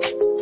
Bye.